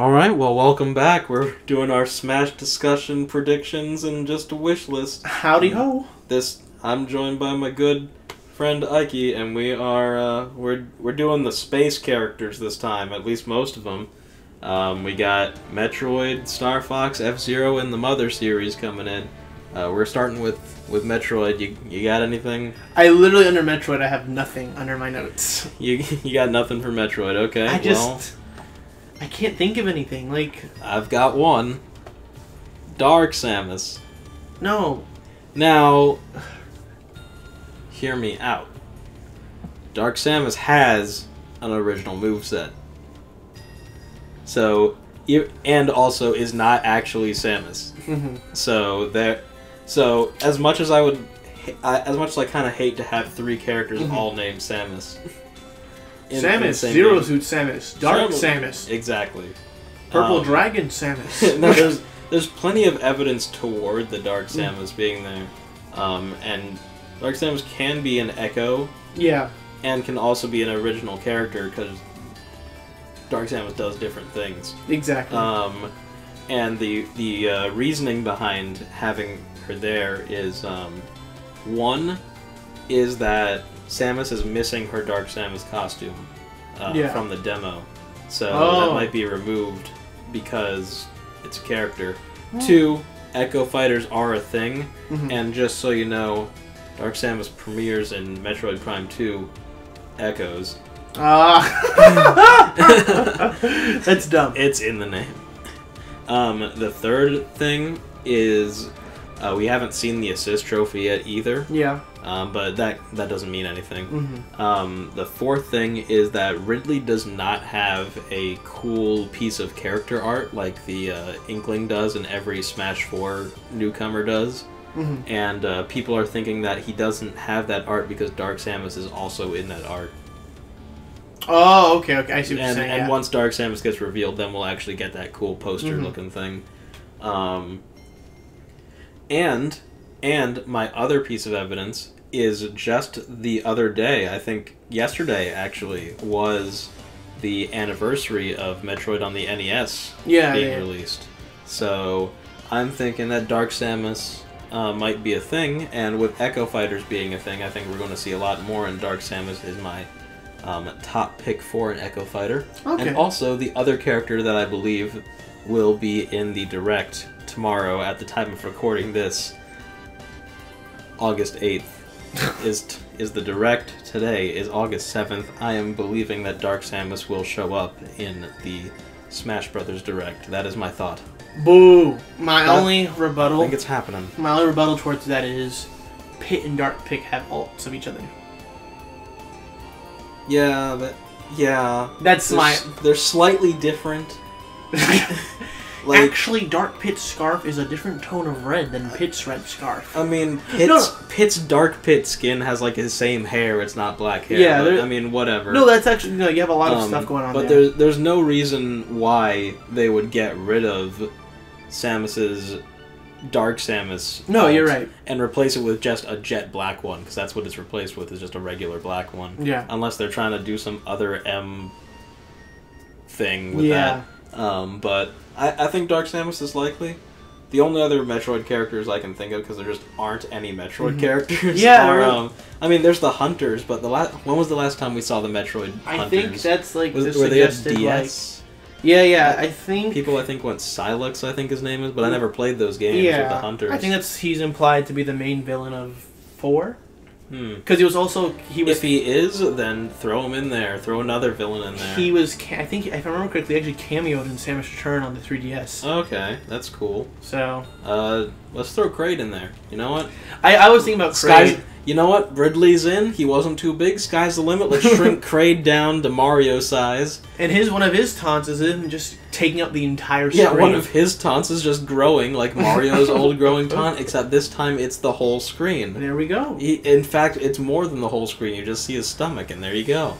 All right, well, welcome back. We're doing our Smash discussion predictions and just a wish list. Howdy ho. This I'm joined by my good friend Ike, and we are uh, we're we're doing the space characters this time. At least most of them. Um, we got Metroid, Star Fox, F Zero, and the Mother series coming in. Uh, we're starting with with Metroid. You you got anything? I literally under Metroid I have nothing under my notes. You you got nothing for Metroid? Okay. I just well, I can't think of anything. Like I've got one. Dark Samus. no. Now, hear me out. Dark Samus has an original moveset. So, e- and also is not actually Samus. Mhm. So there, so as much as I would, I- as much as I kind of hate to have three characters Mhm. all named Samus. In- in the Samus, same Zero game. Suit Samus, Dark Samus. Samus, Exactly. Purple Um, Dragon Samus. no, there's there's plenty of evidence toward the Dark Mm. Samus being there, um, and Dark Samus can be an echo yeah. and can also be an original character because Dark Samus does different things. Exactly. Um, and the the uh, reasoning behind having her there is um, one is that Samus is missing her Dark Samus costume uh, Yeah. from the demo, so Oh. that might be removed because it's a character. Two, Echo Fighters are a thing, Mhm. and just so you know, Dark Samus premieres in Metroid Prime 2 Echoes. Ah. That's dumb. It's in the name. Um, the third thing is uh, we haven't seen the assist trophy yet either, Yeah. Um, but that that doesn't mean anything. hmm Um, the fourth thing is that Ridley does not have a cool piece of character art like the uh, Inkling does and every Smash 4 newcomer does. hmm And uh, people are thinking that he doesn't have that art because Dark Samus is also in that art. Oh, okay, okay. I see what and, you're saying. and yeah. once Dark Samus gets revealed, then we'll actually get that cool poster Mhm. looking thing. Um, and and my other piece of evidence is just the other day. I think yesterday actually was the anniversary of Metroid on the NES yeah, being yeah. released. So I'm thinking that Dark Samus uh, might be a thing, and with Echo Fighters being a thing, I think we're going to see a lot more. And Dark Samus is my um, top pick for an Echo Fighter. Okay. And also the other character that I believe will be in the direct tomorrow at the time of recording this, August 8th. Is t- is the direct today is August 7th. I am believing that Dark Samus will show up in the Smash Brothers Direct. That is my thought. Boo. My Huh? only rebuttal. I think it's happening. My only rebuttal towards that is Pit and Dark Pit have ults of each other. Yeah, but yeah, That's they're, my. s- they're slightly different. Like Actually, Dark Pit's scarf is a different tone of red than Pit's red scarf. I mean, Pit's, No. Pit's dark pit skin has like his same hair. It's not black hair. Yeah, but, I mean, whatever. no, that's actually no. You have a lot of Um, stuff going on But there. there's there's no reason why they would get rid of Samus's dark Samus. No, you're right. And replace it with just a jet black one because that's what it's replaced with is just a regular black one. Yeah. Unless they're trying to do some other M thing with Yeah. that. Um, but I, I think Dark Samus is likely. The only other Metroid characters I can think of, because there just aren't any Metroid Mhm. characters, Yeah, are, um, I mean, there's the Hunters, but the last when was the last time we saw the Metroid I Hunters? think that's like was, the were they a suggested DS? like. Yeah, yeah. I think. People I think went Sylux, I think his name is, but I never played those games with yeah. the Hunters. I think that's he's implied to be the main villain of four. Because he was also he was If he is, then throw him in there. Throw another villain in there. he was ca- I think if I remember correctly he actually cameoed in Samus Return on the 3DS. Okay, that's cool. So Uh, let's throw Kraid in there. You know what? I, I was thinking about Sky's. Kraid. You know what? Ridley's in. He wasn't too big. Sky's the limit. Let's shrink Kraid down to Mario size. And his one of his taunts is him just taking up the entire screen. Yeah, one of his taunts is just growing like Mario's old growing taunt, except this time it's the whole screen. There we go. He, in fact, it's more than the whole screen. You just see his stomach, and there you go.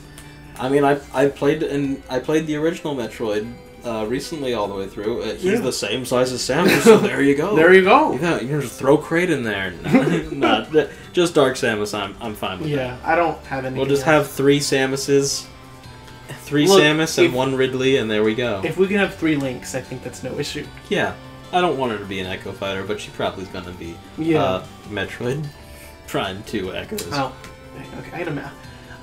I mean, I I played and I played the original Metroid uh, recently all the way through. Uh, he's Yeah. the same size as Samus, so there you go. There you go. Yeah, you can just throw Kraid in there. Nah, th- just Dark Samus. I'm I'm fine with Yeah, I don't have any. We'll just have three Samuses, Three Look, Samus and if- one Ridley, and there we go. If we can have three links, I think that's no issue. yeah, I don't want her to be an Echo Fighter, but she probably's gonna be Yeah. uh, Metroid Prime Two Echoes. Oh, okay. Item.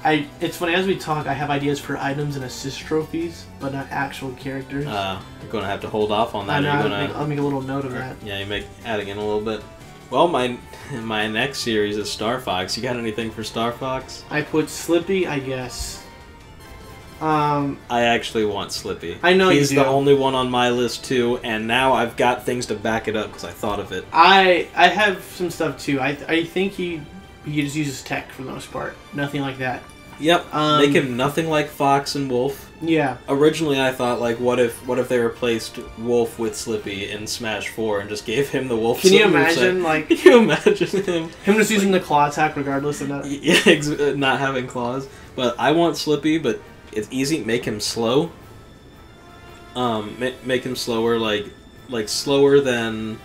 I. It's funny as we talk. I have ideas for items and assist trophies, but not actual characters. Uh, you're gonna have to hold off on I that. know. I'll, you're gonna, make, I'll make a little note of that. yeah, you make adding in a little bit. Well, my my next series is Star Fox. You got anything for Star Fox? I put Slippy, I guess. Um, I actually want Slippy. I know he's the only one on my list too, and now I've got things to back it up because I thought of it. I I have some stuff too. I I think he he just uses tech for the most part. Nothing like that. Yep, Um, make him nothing like Fox and Wolf. Yeah. Originally, I thought like, what if what if they replaced Wolf with Slippy in Smash Four and just gave him the Wolf? Can you imagine like Can you imagine him? him just using the claw attack regardless of that? Yeah, ex- uh, not having claws. But I want Slippy, but it's easy. Make him slow. Um, ma- make him slower, like like slower than,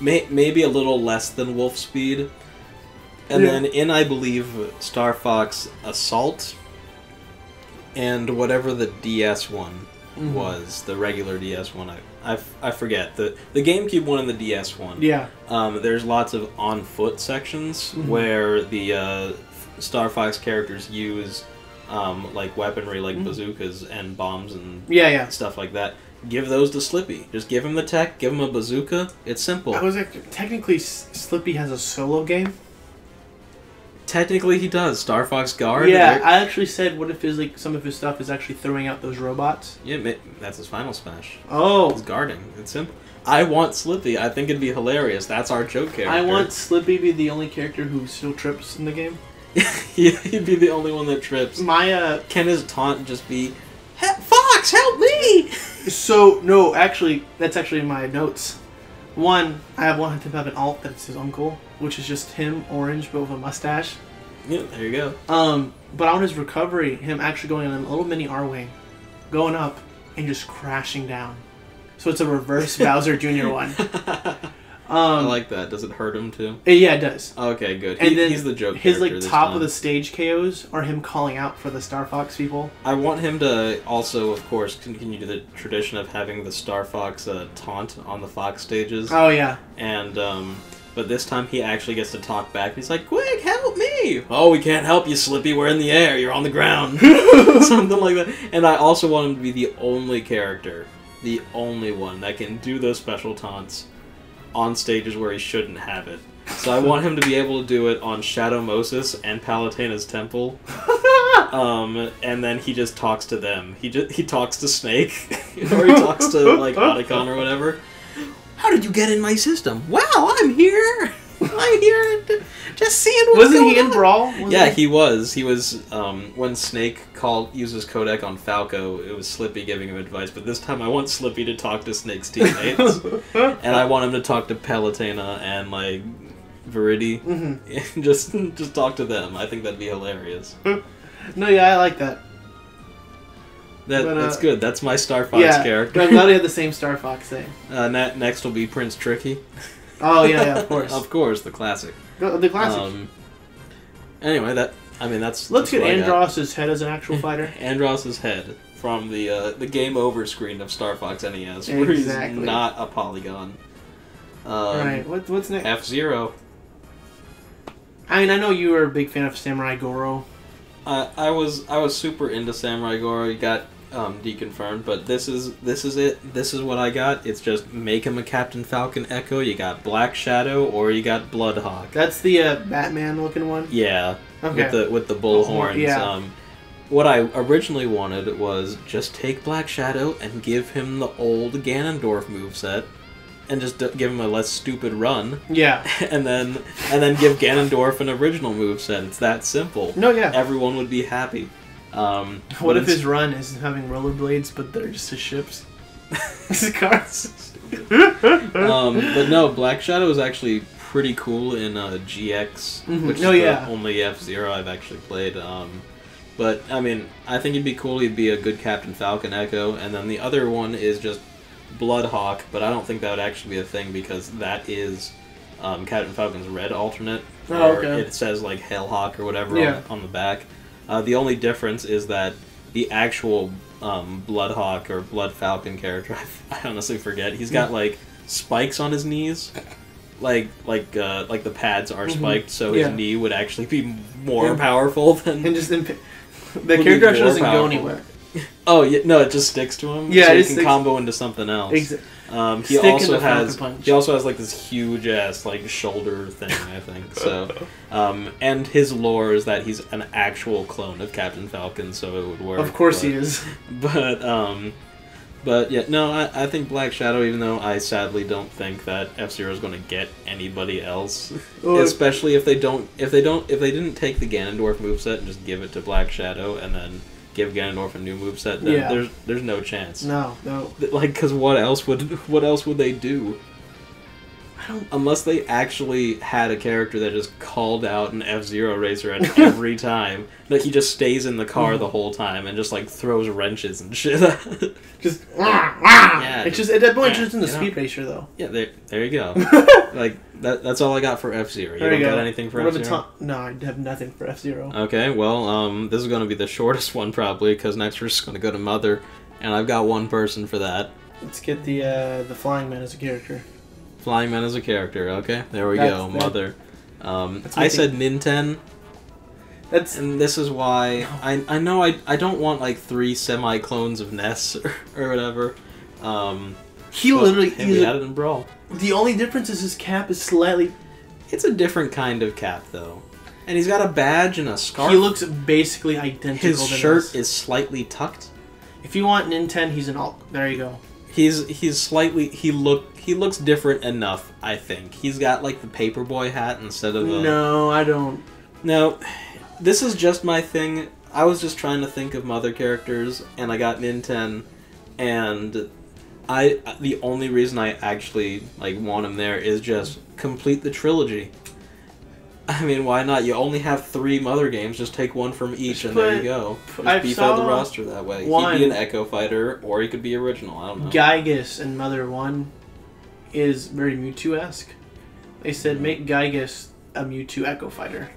may- maybe a little less than Wolf speed. And Yeah. then in I believe Star Fox Assault, and whatever the DS one Mhm. was, the regular DS one. I I forget the the GameCube one and the DS one. Yeah. Um, there's lots of on foot sections Mhm. where the uh, Star Fox characters use um, like weaponry like Mhm. bazookas and bombs and Yeah, yeah. stuff like that. Give those to Slippy. Just give him the tech, give him a bazooka. It's simple. I was like, technically Slippy has a solo game. Technically, he does. Star Fox Guard. yeah, I actually said, what if his like some of his stuff is actually throwing out those robots? yeah, that's his final smash. He's Oh, guarding. It's simple. I want Slippy. I think it'd be hilarious. That's our joke character. I want Slippy to be the only character who still trips in the game. Yeah, he'd be the only one that trips. My uh, Can his taunt just be, Fox, help me? so no, actually, that's actually in my notes. One, I have one to have an alt that's his uncle, which is just him, orange, but with a mustache. Yeah, there you go. Um, but on his recovery, him actually going on a little mini R wing, going up and just crashing down. So it's a reverse Bowser Jr. one. I Um, like that. Does it hurt him too? uh, yeah, it does. Okay, good. And He- then he's the joke His like top time. of the stage KOs are him calling out for the Star Fox people. I want him to also, of course, continue the tradition of having the Star Fox uh, taunt on the Fox stages, Oh yeah, and um, but this time he actually gets to talk back. He's like, "Quick, help me!" Oh, we can't help you, Slippy. We're in the air. You're on the ground. Something like that. And I also want him to be the only character, the only one that can do those special taunts on stages where he shouldn't have it. So I want him to be able to do it on Shadow Moses and Palutena's temple. Um, and then he just talks to them. He just he talks to Snake, or he talks to like Otacon or whatever. How did you get in my system? Well, I'm here. I'm here, just seeing what's wasn't going he in on." Brawl? Wasn't Yeah, he was. He was um, when Snake called uses Codec on Falco. It was Slippy giving him advice, but this time I want Slippy to talk to Snake's teammates, and I want him to talk to Palutena and like Viridi, Mhm. and just just talk to them. I think that'd be hilarious. No, yeah, I like that. That But, uh, that's good. That's my Star Fox yeah, character. I'm glad they had the same Star Fox thing. Uh, ne- next will be Prince Tricky. Oh yeah, yeah, of course. of course, the classic. The, the classic. Um, anyway, that I mean that's. Let's that's get what I got. Andross's head as an actual fighter. Andross's head from the uh, the game over screen of Star Fox NES, where Exactly. he's not a polygon. Um, right. What, what's next? F Zero. I mean, I know you were a big fan of Samurai Goro. Uh, I was I was super into Samurai Goro. You got um, deconfirmed, but this is this is it. This is what I got. It's just make him a Captain Falcon Echo. You got Black Shadow or you got Bloodhawk. That's the uh, Batman looking one. Yeah, Okay. with the with the bull horns. yeah. Um, what I originally wanted was just take Black Shadow and give him the old Ganondorf moveset, and just d- give him a less stupid run, Yeah. and then and then give Ganondorf an original moveset. It's that simple. No, yeah. Everyone would be happy. Um, What if his run is having rollerblades, but they're just his ships? His cars. um, but no, Black Shadow is actually pretty cool in uh, GX, Mhm. which Oh, is yeah. the only F Zero I've actually played. Um, but I mean, I think he'd be cool. He'd be a good Captain Falcon Echo, and then the other one is just Bloodhawk. But I don't think that would actually be a thing because that is um, Captain Falcon's red alternate. Oh, okay. It says like Hellhawk or whatever Yeah. on, on the back. Uh, the only difference is that the actual um, Bloodhawk or Blood Falcon character. I, I honestly forget. He's got like spikes on his knees, like like uh, like the pads are Mhm. spiked, so Yeah. his knee would actually be more And- powerful than. And just imp- the character actually doesn't go anywhere. Oh yeah, no, it just sticks to him. Yeah, so it he can sticks- combo into something else. Exa- Um, he Stick also has Punch. he also has like this huge ass like shoulder thing, I think. So, um, and his lore is that he's an actual clone of Captain Falcon, so it would work. Of course but, he is. But um, but yeah, no, I, I think Black Shadow. Even though I sadly don't think that F Zero is going to get anybody else, especially if they don't if they don't if they didn't take the Ganondorf moveset and just give it to Black Shadow and then give Ganondorf a new moveset, then Yeah. there's there's no chance. no, no. Like, because what else would what else would they do? I don't. Unless they actually had a character that just called out an F Zero racer at every time, that he just stays in the car Mm-hmm. the whole time and just like throws wrenches and shit. Just. Yeah, it's just at that point, yeah, just in the speed racer though. yeah, there, there you go. like that. That's all I got for F Zero. You There don't you got anything for F Zero? No, I have nothing for F Zero. Okay, well, um, this is going to be the shortest one probably because next we're just going to go to Mother, and I've got one person for that. Let's get the uh, the flying man as a character. Flying Man as a character. Okay, there we That's- go. that- Mother. Um, I said Ninten. That's And this is why I, I know I, I don't want like three semi clones of Ness or, or whatever. Um, he but, literally. hey, he's we a- had it in Brawl. the only difference is his cap is slightly. It's a different kind of cap though, and he's got a badge and a scarf. He looks basically identical. His shirt is slightly tucked. If you want Nintendo, he's an alt. There you go. He's he's slightly he look he looks different enough. I think he's got like the paperboy hat instead of a, No, I don't. No, this is just my thing. I was just trying to think of mother characters, and I got Nintendo, and I the only reason I actually like want him there is just complete the trilogy. I mean, why not? You only have three mother games. Just take one from each, and there you go. Just I beef out the roster that way. He'd be an Echo Fighter, or he could be original. I don't know. Giygas and Mother One is very Mewtwo esque. They said mm. make Giygas a Mewtwo Echo Fighter.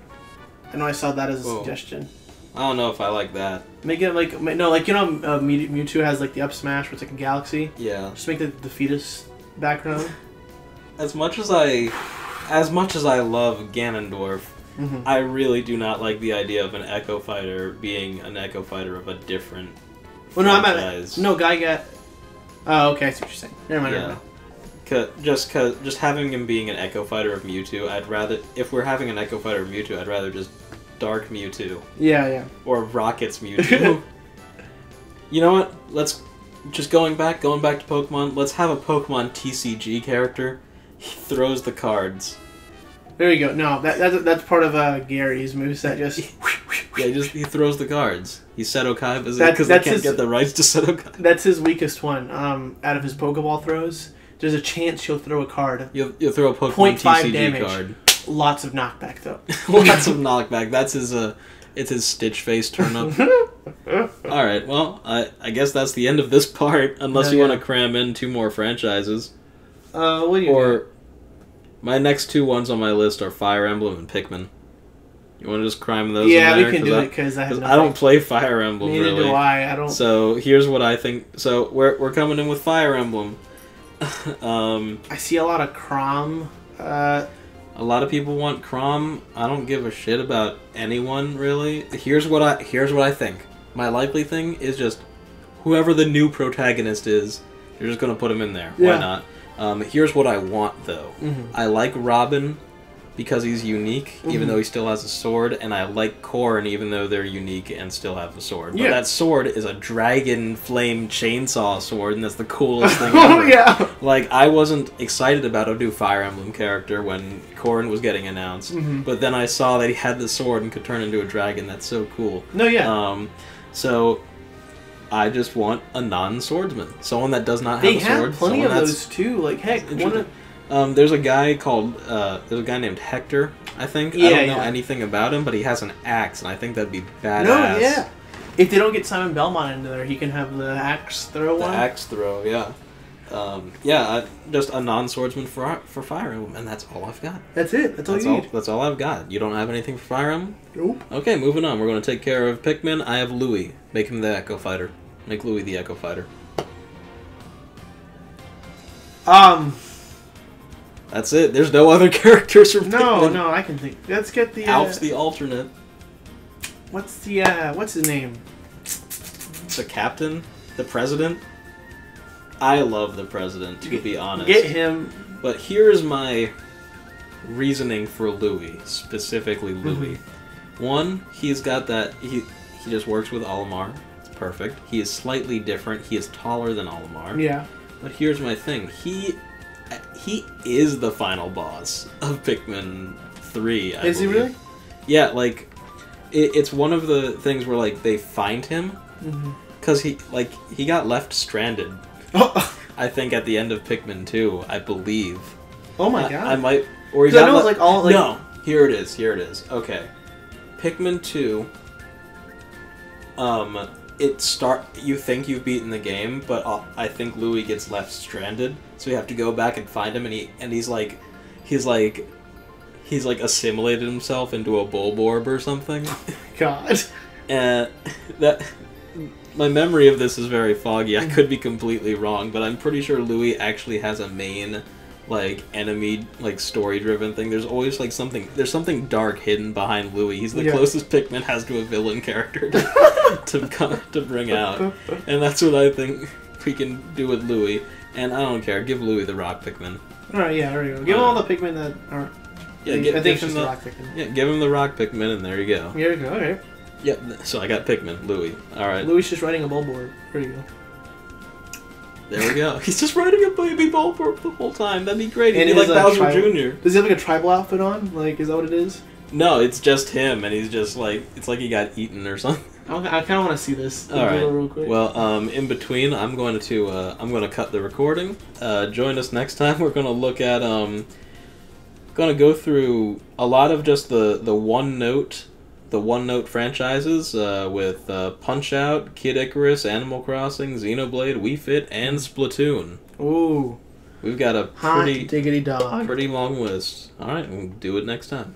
I know I saw that as a Whoa. suggestion. I don't know if I like that. Make it like no, like you know, uh, Mew- Mewtwo has like the up smash, where it's like a galaxy. Yeah. Just make the, the fetus background. As much as I, as much as I love Ganondorf, hmm I really do not like the idea of an Echo Fighter being an Echo Fighter of a different. Well, no, I'm at no Gygat. Oh, okay, I see what you're saying. Never mind. Never mind. Cause, just cause, just having him being an Echo Fighter of Mewtwo, I'd rather. If we're having an Echo Fighter of Mewtwo, I'd rather just Dark Mewtwo Yeah, yeah. or Rocket's Mewtwo. you know what? Let's just going back, going back to Pokemon. Let's have a Pokemon TCG character. He throws the cards. There you go. No, that, that's that's part of uh, Gary's moveset. Just Yeah, he just he throws the cards. He Seto Kaiba because That- they can't his- get the rights to Seto Kaiba. that's his weakest one. Um, out of his Pokeball throws, there's a chance he'll throw a card. You'll, you'll throw a Pokemon 0.5 TCG damage. card. Lots of knockback though. Lots of knockback. That's his uh, it's his Stitch face turn up. All right, well, I I guess that's the end of this part. Unless Yeah, you yeah. want to cram in two more franchises, Uh, what do you? or my next two ones on my list are Fire Emblem and Pikmin. You want to just cram those? yeah, we can do I, it because I. I don't play Fire Emblem Neither really. do I. I don't. So here's what I think. So we're we're coming in with Fire Emblem. um, I see a lot of Chrom. Uh, a lot of people want Chrom. I don't give a shit about anyone really. Here's what I here's what I think. My likely thing is just whoever the new protagonist is, you're just gonna put him in there. Yeah. Why not? Um, here's what I want though. mhm. I like Robin because he's unique, even Mhm. though he still has a sword, and I like Corrin even though they're unique and still have a sword. But Yeah. that sword is a dragon flame chainsaw sword, and that's the coolest thing oh ever. yeah. Like I wasn't excited about a new Fire Emblem character when Corrin was getting announced, Mhm. but then I saw that he had the sword and could turn into a dragon. That's so cool. No, yeah. Um, so I just want a non-swordsman, someone that does not have they a have sword. plenty of those too. Like heck, one of Um, there's a guy called uh, there's a guy named Hector. I think I Yeah, don't know yeah. anything about him, but he has an axe, and I think that'd be badass. no, yeah. If they don't get Simon Belmont into there, he can have the axe throw The one. axe throw, yeah. um, yeah, I, just a non-swordsman for for Fire Emblem, and that's all I've got. That's it. That's all That's you all. need. That's all I've got. You don't have anything for Fire Emblem? Nope. Okay, moving on. We're going to take care of Pikmin. I have Louis. Make him the Echo Fighter. Make Louis the Echo Fighter. Um. That's it. There's no other characters from No, Pikmin. no, I can think. Let's get the. Uh, Alph's the alternate. What's the? Uh, what's his name? The captain. The president. I love the president, to be honest. Get him. But here's my reasoning for Louis, specifically Louis. One, he's got that he he just works with Olimar. It's perfect. He is slightly different. He is taller than Olimar. Yeah. But here's my thing. He he is the final boss of Pikmin 3. I Is he really? Yeah, like it, it's one of the things where like they find him Mm-hmm. cuz he like he got left stranded. I think at the end of Pikmin 2, I believe. oh my I- god. I, might or he 'Cause I know like all like. no, here it is. Here it is. Okay, Pikmin two. Um, it start. You think you've beaten the game, but uh, I think Louis gets left stranded, so we have to go back and find him, and he and he's like, he's like, he's like assimilated himself into a Bulborb or something, God. and that. My memory of this is very foggy. I could be completely wrong, but I'm pretty sure Louis actually has a main like enemy like story driven thing. There's always like something there's something dark hidden behind Louis. He's the Yeah. closest Pikmin has to a villain character to to, to bring out. And that's what I think we can do with Louis. And I don't care, give Louis the rock Pikmin. All right. Yeah. There you go. Give him all the Pikmin that aren't. Yeah, I think give him the rock Pikmin. Yeah, give him the rock Pikmin and there you go. Here you go. Okay. Yep, so I got Pikmin, Louis. Alright. Louis just riding a billboard. There you go. There we go. He's just riding a baby Bulborb the whole time. That'd be great. He'd And be like Bowser Jr. Does he have like a tribal outfit on? Like, is that what it is? No, it's just him, and he's just like it's like he got eaten or something. I kind of want to see this. All right. Real quick. Well, um, in between, I'm going to uh, I'm going to cut the recording. Uh, join us next time. We're going to look at um, going to go through a lot of just the the one note the one note franchises uh, with uh, Punch Out, Kid Icarus, Animal Crossing, Xenoblade, Wii Fit, and Splatoon. Ooh, We've got a hot pretty diggity dog. pretty long list. All right, we'll do it next time.